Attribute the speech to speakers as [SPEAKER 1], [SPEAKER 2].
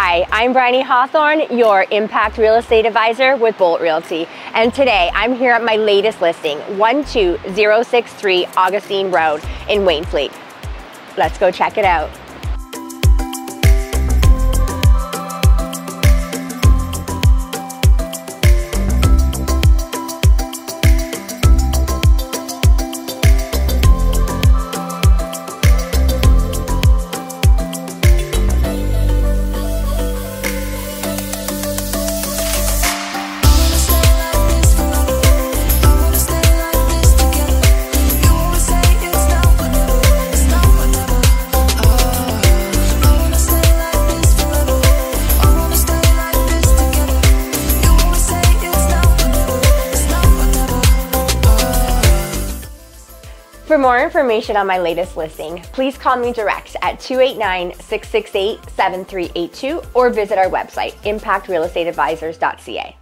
[SPEAKER 1] Hi, I'm Bryony Hawthorn, your Impact Real Estate Advisor with Bolt Realty. And today I'm here at my latest listing, 12063 Augustine Road in Wainfleet. Let's go check it out. For more information on my latest listing, please call me direct at 289 668 7382 or visit our website, impactrealestateadvisors.ca.